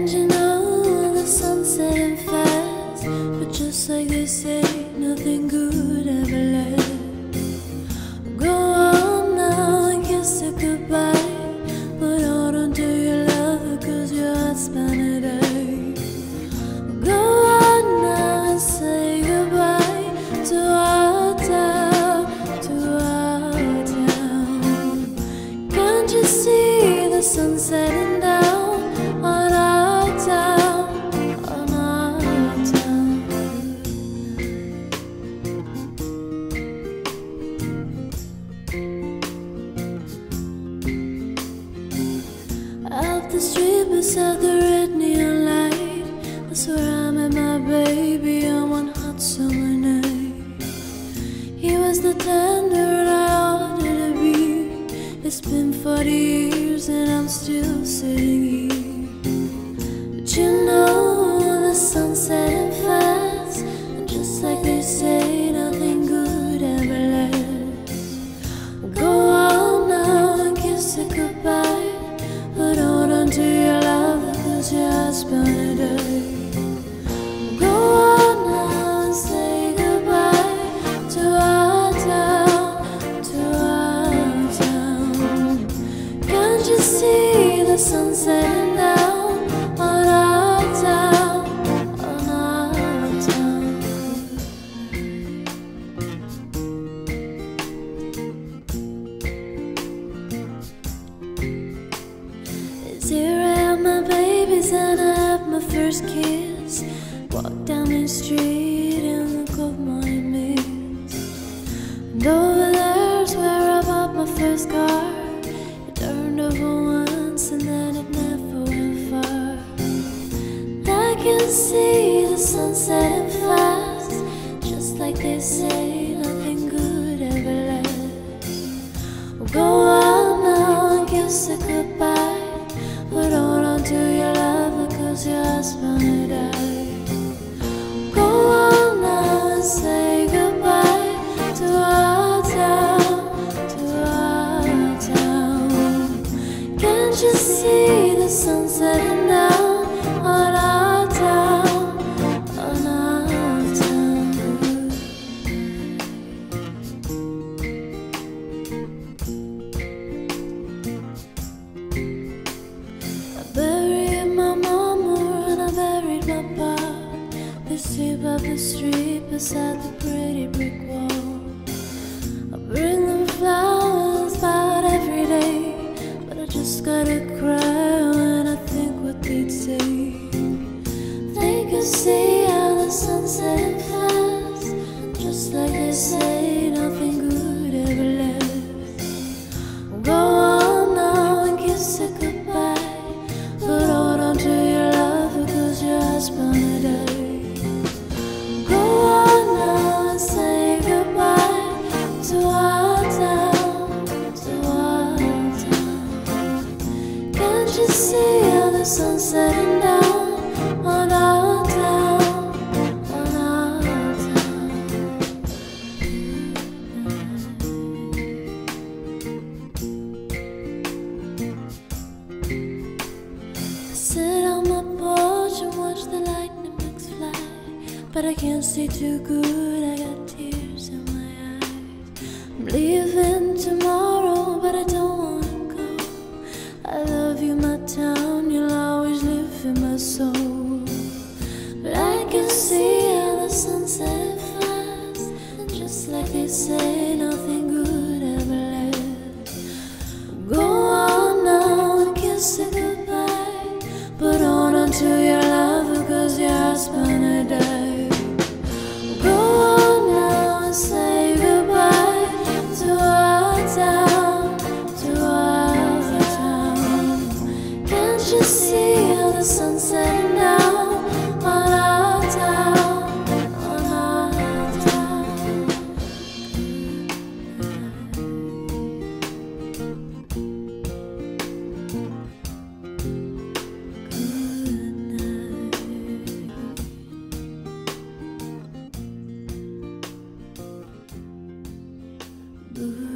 And you know the sun's setting fast, but just like they say, nothing good street beside the red neon light, that's where I met my baby on one hot summer night. He was the tender I ought to be. It's been 40 years and I'm still sitting here. And I have my first kiss. Walk down the street in the cold morning mist. And over there's where I bought my first car. It turned over once and then it never went far. And I can see the sun setting fast, just like they say, nothing good ever lasts. Go the street beside the pretty brick wall. I bring them flowers about every day, but I just gotta cry when I think what they'd say. They could see But I can't see too good, I got tears in my eyes. I'm leaving tomorrow, but I don't wanna go. I love you, my town, you'll always live in my soul. But I can see how the sunset fast, and just like they say, nothing blue.